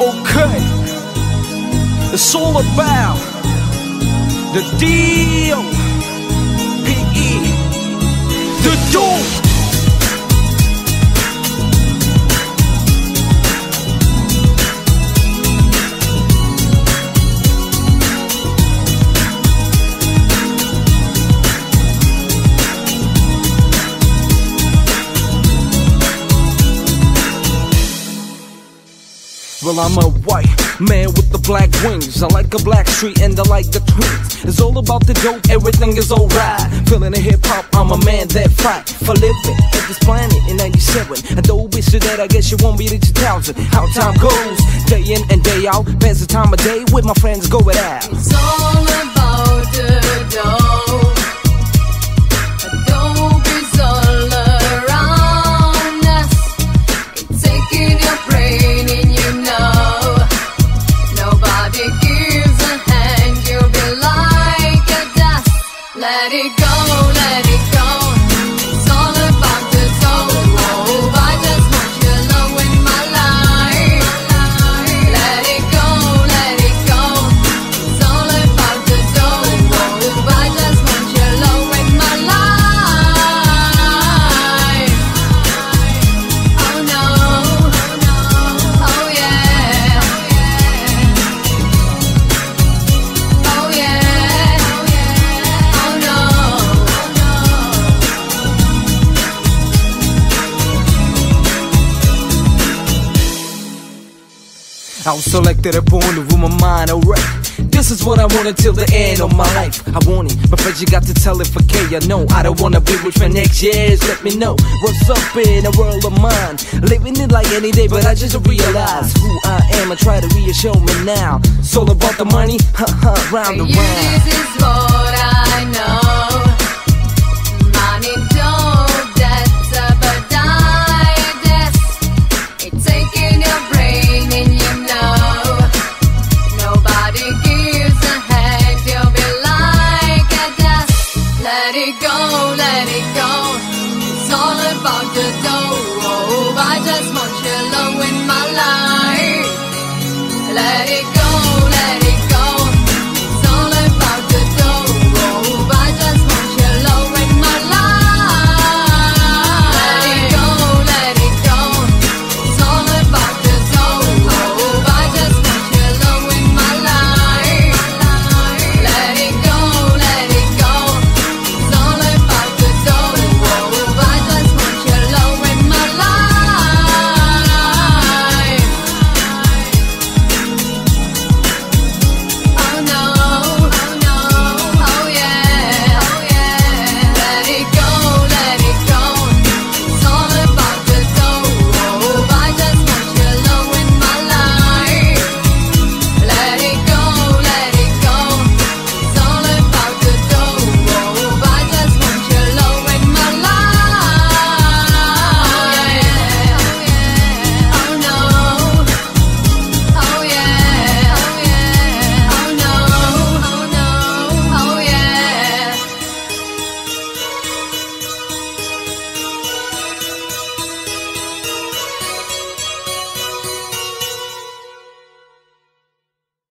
Okay, it's all about the deal. Well, I'm a white man with the black wings. I like a black street and I like the twins. It's all about the dope, everything is alright. Feeling the hip hop, I'm a man that fight for living at this planet in 97. A dope bitch that I guess you won't be to 2000. How time goes, day in and day out. Spends the time of day with my friends, go it out. It's all about the It go, I was selected born to rule my mind, alright. This is what I want until the end of my life. I want it, but first you got to tell it for K. I know I don't wanna be rich for next year's. Let me know what's up in a world of mine. Living it like any day, but I just realize who I am. I try to reassure me now. It's all about the money, ha ha, round you, round. Just want your love in my life. Let it go, let it